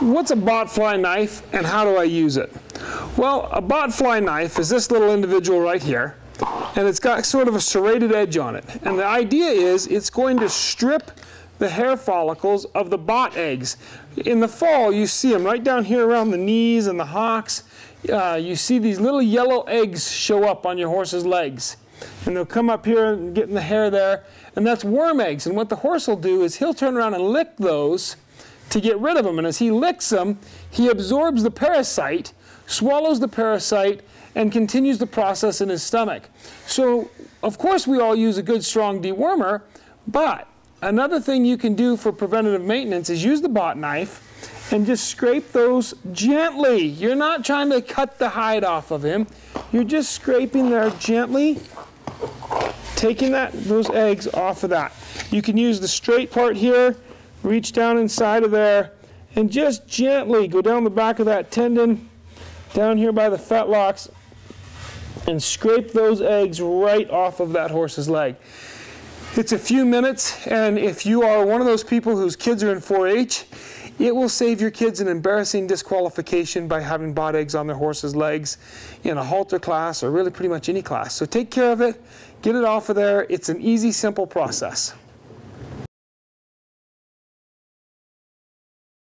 what's a botfly knife and how do I use it? Well, a botfly knife is this little individual right here, and it's got sort of a serrated edge on it. And the idea is it's going to strip the hair follicles of the bot eggs. In the fall, you see them right down here around the knees and the hocks. Uh, you see these little yellow eggs show up on your horse's legs. And they'll come up here and get in the hair there. And that's worm eggs. And what the horse will do is he'll turn around and lick those to get rid of them. And as he licks them, he absorbs the parasite, swallows the parasite, and continues the process in his stomach. So, of course, we all use a good strong dewormer, but another thing you can do for preventative maintenance is use the bot knife and just scrape those gently. You're not trying to cut the hide off of him. You're just scraping there gently, taking that those eggs off of that. You can use the straight part here, reach down inside of there, and just gently go down the back of that tendon, down here by the fetlocks, and scrape those eggs right off of that horse's leg. It's a few minutes, and if you are one of those people whose kids are in 4-H, it will save your kids an embarrassing disqualification by having bot eggs on their horse's legs in a halter class or really pretty much any class. So take care of it, get it off of there. It's an easy, simple process.